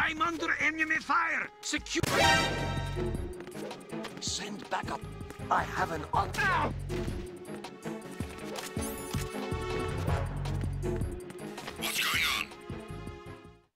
I'm under enemy fire! Secure! Send backup. I have an... un-